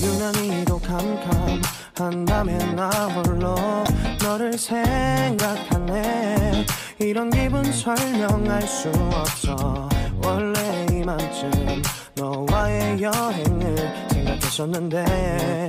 유난히도 캄캄한 밤에 나 홀로 너를 생각하네. 이런 기분 설명할 수 없어. 원래 이만쯤 너와의 여행을 생각했었는데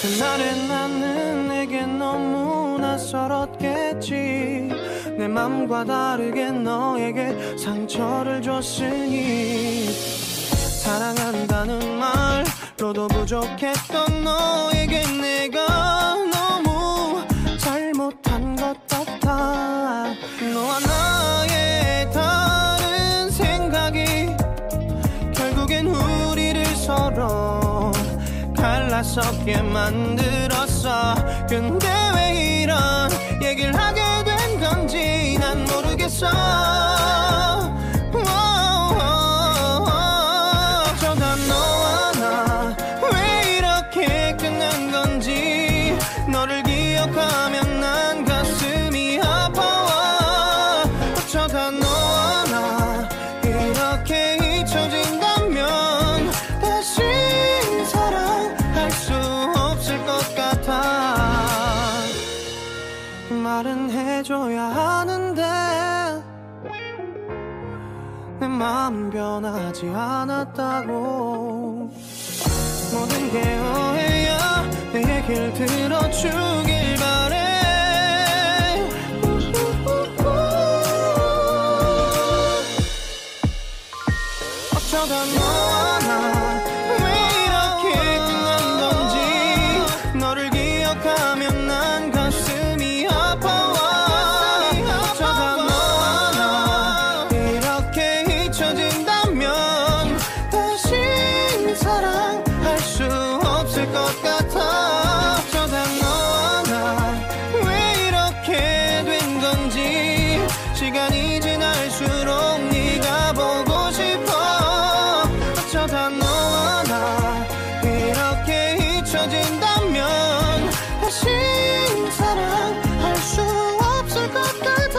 그날의 나는 내게 너무 낯설었겠지. 내 맘과 다르게 너에게 상처를 줬으니. 사랑한다는 말로도 부족했던 너에게 내가 갈라서게 만들었어. 근데 왜 이런 얘기를 하게 된 건지 난 모르겠어 말은 해줘야 하는데 내 마음 변하지 않았다고. 모든 게 오해야 내 얘길 들어주길 바래. 어쩌다 너 없으면 다시 사랑할 수 없을 것 같아.